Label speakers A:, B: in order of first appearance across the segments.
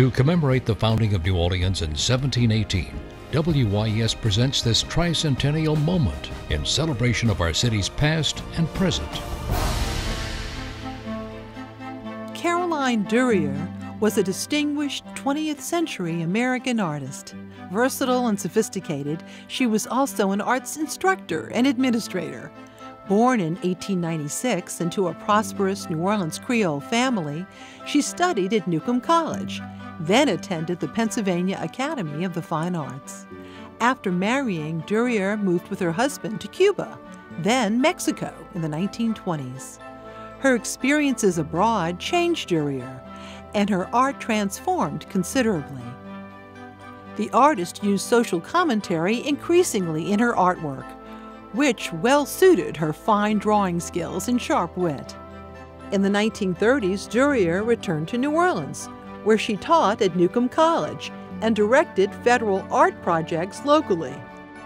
A: To commemorate the founding of New Orleans in 1718, WYES presents this tricentennial moment in celebration of our city's past and present.
B: Caroline Durieux was a distinguished 20th century American artist. Versatile and sophisticated, she was also an arts instructor and administrator. Born in 1896 into a prosperous New Orleans Creole family, she studied at Newcomb College, then attended the Pennsylvania Academy of the Fine Arts. After marrying, Durieux moved with her husband to Cuba, then Mexico in the 1920s. Her experiences abroad changed Durieux, and her art transformed considerably. The artist used social commentary increasingly in her artwork, which well suited her fine drawing skills and sharp wit. In the 1930s, Durieux returned to New Orleans, where she taught at Newcomb College and directed federal art projects locally.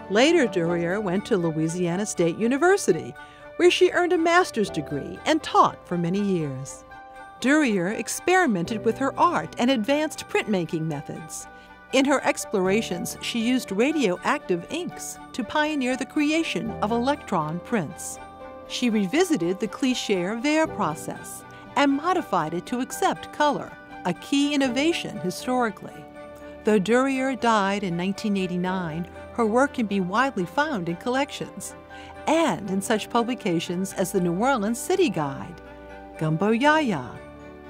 B: Later, Durieux went to Louisiana State University, where she earned a master's degree and taught for many years. Durieux experimented with her art and advanced printmaking methods. In her explorations, she used radioactive inks to pioneer the creation of electron prints. She revisited the cliché verre process and modified it to accept color, a key innovation historically. Though Durieux died in 1989, her work can be widely found in collections and in such publications as the New Orleans City Guide, Gumbo Yaya,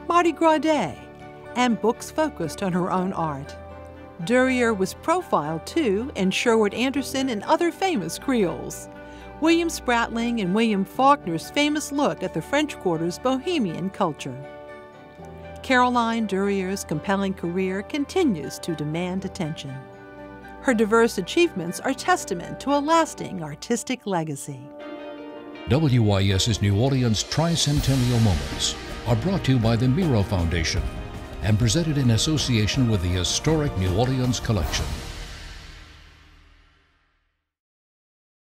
B: Mardi Gras Day, and books focused on her own art. Durieux was profiled too in Sherwood Anderson and other famous Creoles. William Spratling and William Faulkner's famous look at the French Quarter's bohemian culture. Caroline Durieux's compelling career continues to demand attention. Her diverse achievements are testament to a lasting artistic legacy.
A: WYES's New Orleans Tricentennial Moments are brought to you by the Meraux Foundation and presented in association with the historic New Orleans Collection.